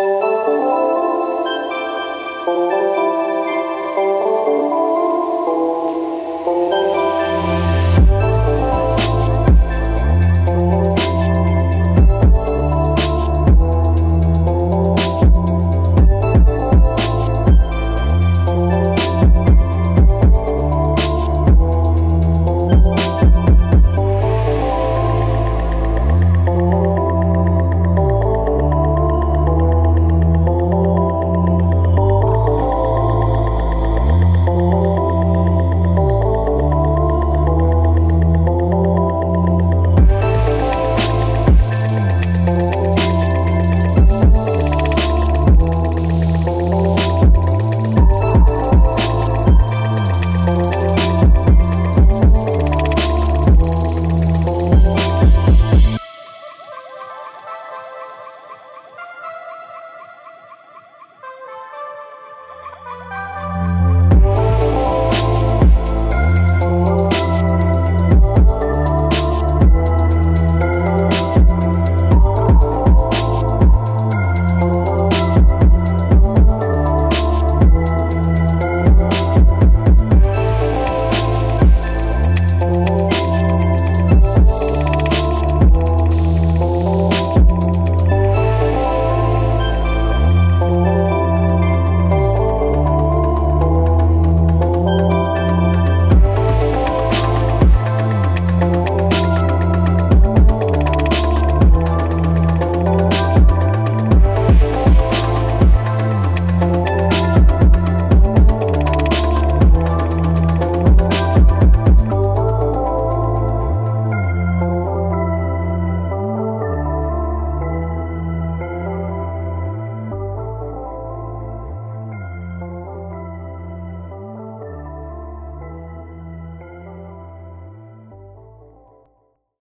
Oh.